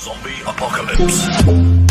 Zombie Apocalypse.